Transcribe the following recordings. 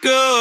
go.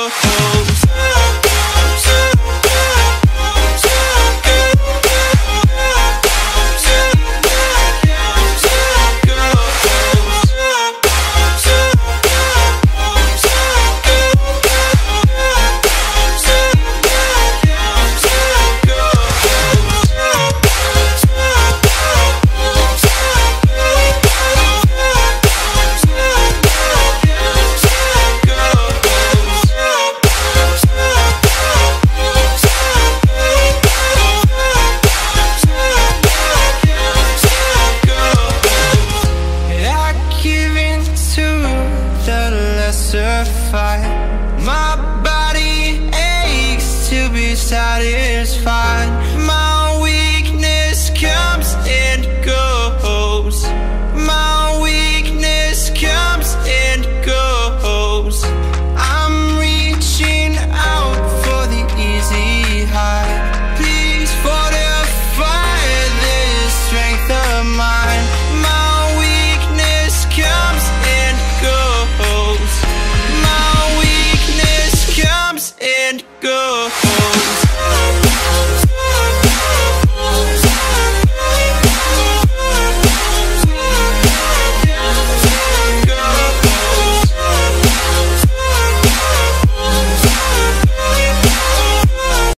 survive My body aches to be satisfied. you